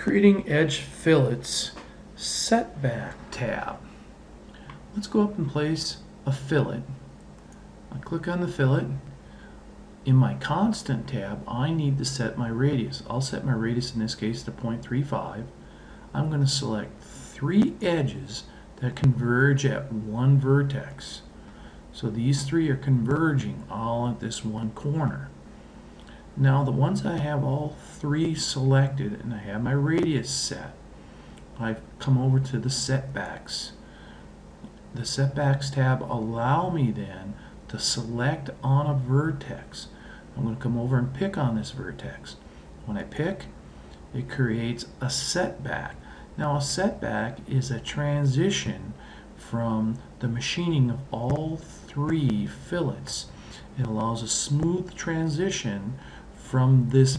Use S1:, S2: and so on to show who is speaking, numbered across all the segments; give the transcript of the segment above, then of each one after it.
S1: Creating Edge Fillets Setback tab. Let's go up and place a fillet. I click on the fillet. In my constant tab, I need to set my radius. I'll set my radius in this case to 0.35. I'm going to select three edges that converge at one vertex. So these three are converging all at this one corner. Now the ones I have all three selected and I have my radius set, I've come over to the setbacks. The setbacks tab allow me then to select on a vertex. I'm going to come over and pick on this vertex. When I pick, it creates a setback. Now a setback is a transition from the machining of all three fillets. It allows a smooth transition from this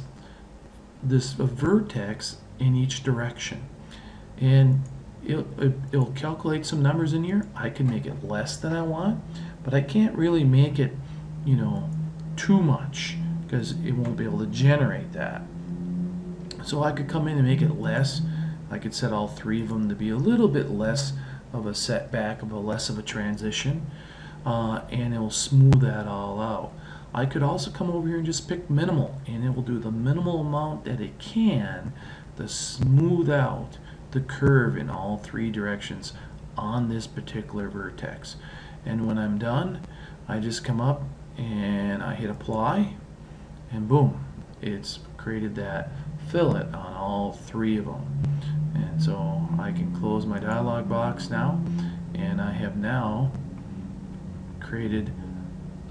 S1: this vertex in each direction. And it'll, it'll calculate some numbers in here. I can make it less than I want but I can't really make it you know too much because it won't be able to generate that. So I could come in and make it less. I could set all three of them to be a little bit less of a setback of a less of a transition uh, and it will smooth that all out. I could also come over here and just pick minimal and it will do the minimal amount that it can to smooth out the curve in all three directions on this particular vertex. And when I'm done, I just come up and I hit apply and boom, it's created that fillet on all three of them. And so I can close my dialog box now and I have now created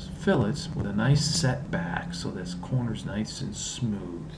S1: fillets with a nice setback so this corner's nice and smooth.